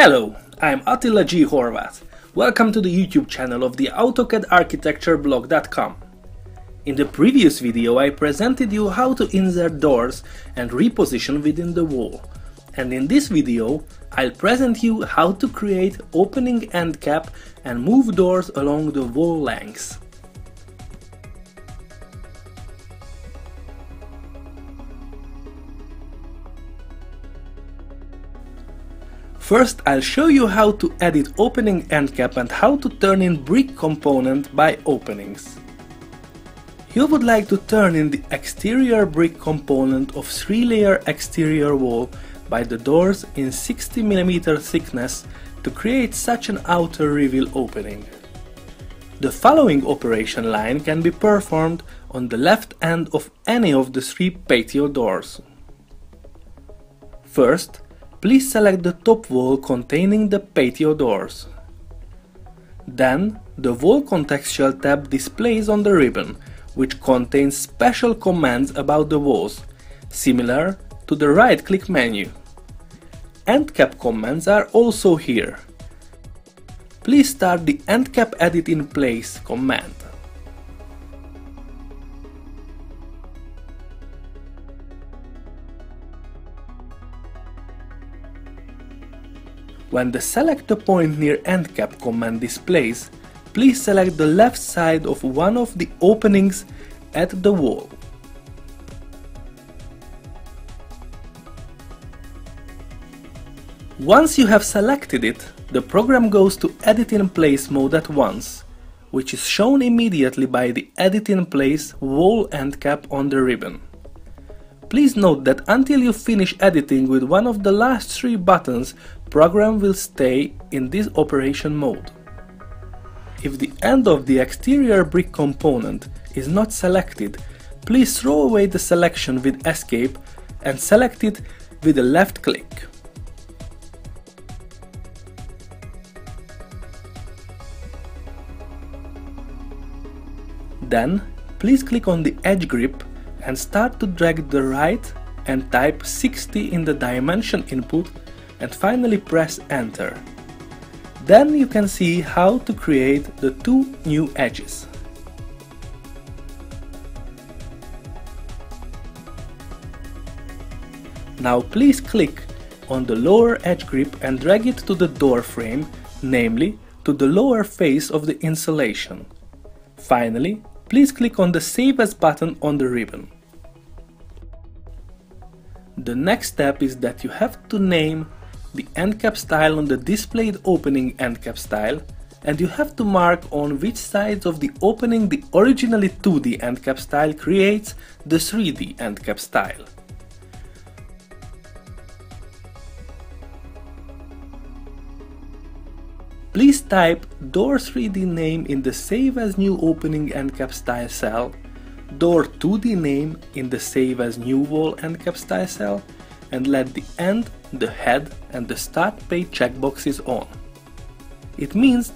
Hello, I'm Attila G. Horvath. Welcome to the YouTube channel of the AutoCAD Architecture blog.com. In the previous video I presented you how to insert doors and reposition within the wall. And in this video I'll present you how to create opening end cap and move doors along the wall lengths. First I'll show you how to edit opening end cap and how to turn in brick component by openings. You would like to turn in the exterior brick component of 3-layer exterior wall by the doors in 60mm thickness to create such an outer reveal opening. The following operation line can be performed on the left end of any of the three patio doors. First, please select the top wall containing the patio doors. Then, the Wall Contextual tab displays on the ribbon, which contains special commands about the walls, similar to the right-click menu. End cap commands are also here. Please start the End cap Edit in Place command. When the select a point near end cap command displays, please select the left side of one of the openings at the wall. Once you have selected it, the program goes to Edit in Place mode at once, which is shown immediately by the Edit in Place wall end cap on the ribbon. Please note that until you finish editing with one of the last three buttons, program will stay in this operation mode. If the end of the exterior brick component is not selected, please throw away the selection with Escape and select it with a left click. Then, please click on the edge grip and start to drag the right and type 60 in the dimension input and finally press enter. Then you can see how to create the two new edges. Now please click on the lower edge grip and drag it to the door frame, namely to the lower face of the insulation. Finally, please click on the Save As button on the ribbon. The next step is that you have to name the end cap style on the displayed opening end cap style and you have to mark on which sides of the opening the originally 2D end cap style creates the 3D end cap style. Please type door 3D name in the save as new opening end cap style cell, door 2D name in the save as new wall cap style cell, and let the end, the head and the start page checkboxes on. It means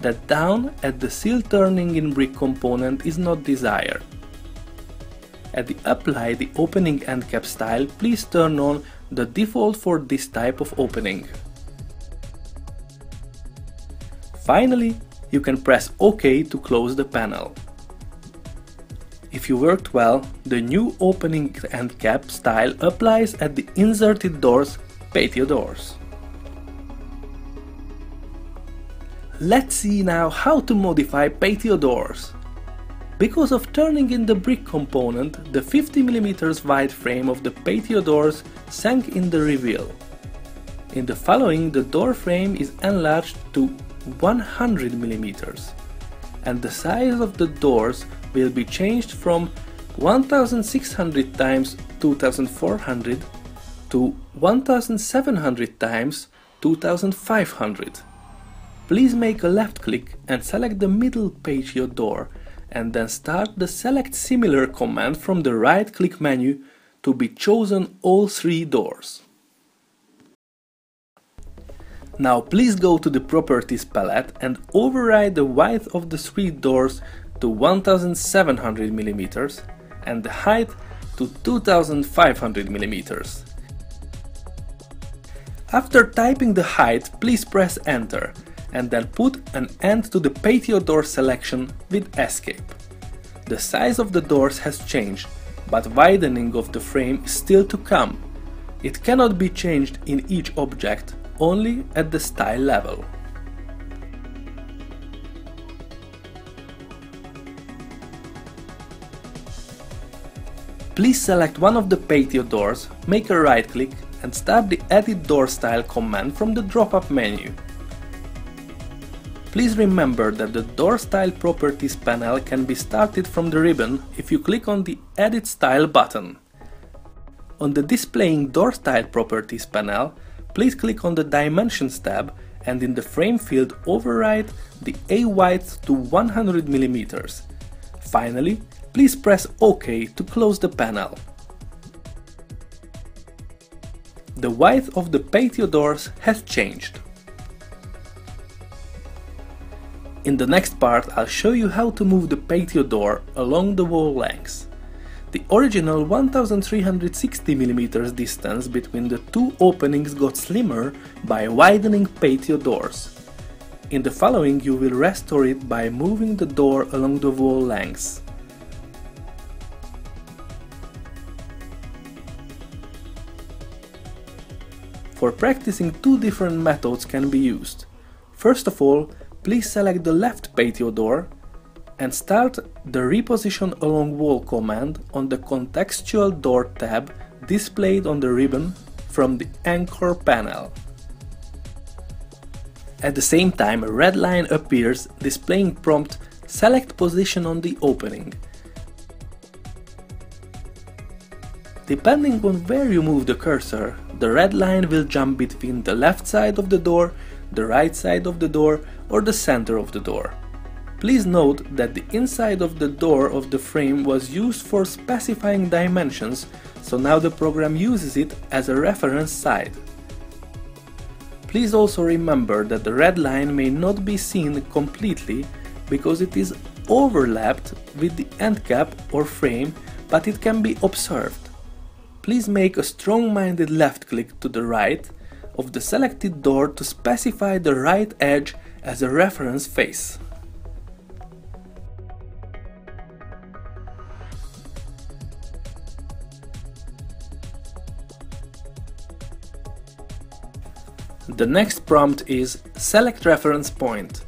that down at the seal turning in brick component is not desired. At the apply the opening end cap style, please turn on the default for this type of opening. Finally, you can press OK to close the panel. If you worked well, the new opening end cap style applies at the inserted doors, patio doors. Let's see now how to modify patio doors. Because of turning in the brick component, the 50mm wide frame of the patio doors sank in the reveal. In the following, the door frame is enlarged to 100 mm and the size of the doors will be changed from 1600 times 2400 to 1700 times 2500. Please make a left click and select the middle patio door and then start the select similar command from the right click menu to be chosen all three doors. Now please go to the properties palette and override the width of the three doors to 1700 mm and the height to 2500 mm. After typing the height, please press enter and then put an end to the patio door selection with escape. The size of the doors has changed, but widening of the frame is still to come. It cannot be changed in each object, only at the style level. Please select one of the patio doors, make a right click and start the Edit Door Style command from the drop-up menu. Please remember that the Door Style Properties panel can be started from the ribbon if you click on the Edit Style button. On the Displaying Door Style Properties panel, please click on the Dimensions tab and in the frame field override the A width to 100 mm. Finally, please press OK to close the panel. The width of the patio doors has changed. In the next part I'll show you how to move the patio door along the wall length. The original 1360mm distance between the two openings got slimmer by widening patio doors. In the following you will restore it by moving the door along the wall length. For practicing two different methods can be used. First of all, please select the left patio door and start the reposition along wall command on the contextual door tab displayed on the ribbon from the anchor panel. At the same time a red line appears displaying prompt select position on the opening. Depending on where you move the cursor, the red line will jump between the left side of the door, the right side of the door or the center of the door. Please note that the inside of the door of the frame was used for specifying dimensions, so now the program uses it as a reference side. Please also remember that the red line may not be seen completely because it is overlapped with the end cap or frame, but it can be observed. Please make a strong-minded left click to the right of the selected door to specify the right edge as a reference face. The next prompt is select reference point.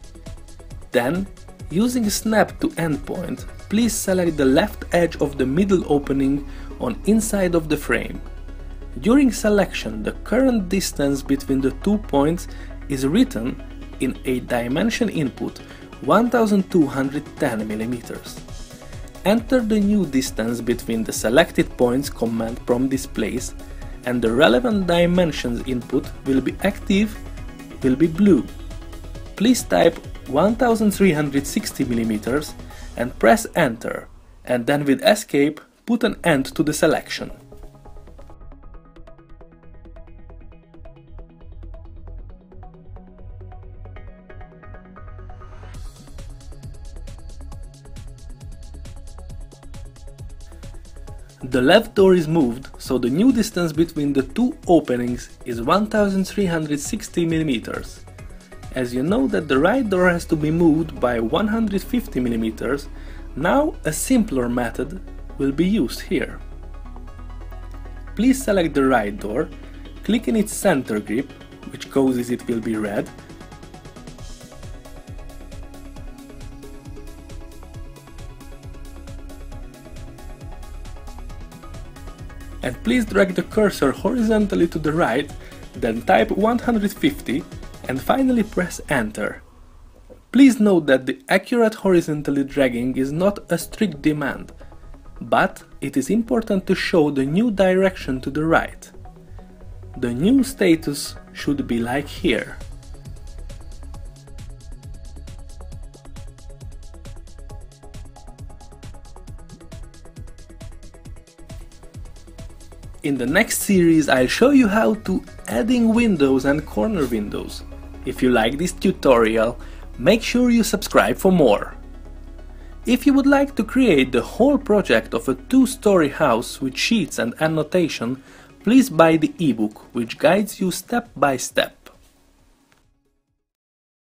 Then, using snap to endpoint, please select the left edge of the middle opening on inside of the frame. During selection, the current distance between the two points is written in a dimension input 1210 mm. Enter the new distance between the selected points command prompt displays and the relevant dimensions input will be active, will be blue. Please type 1360 mm and press enter and then with escape put an end to the selection. The left door is moved, so the new distance between the two openings is 1360 mm. As you know that the right door has to be moved by 150 mm, now a simpler method will be used here. Please select the right door, click in its center grip, which causes it will be red, and please drag the cursor horizontally to the right, then type 150 and finally press enter. Please note that the accurate horizontally dragging is not a strict demand, but it is important to show the new direction to the right. The new status should be like here. In the next series I'll show you how to adding windows and corner windows. If you like this tutorial, make sure you subscribe for more. If you would like to create the whole project of a two-story house with sheets and annotation, please buy the ebook which guides you step by step.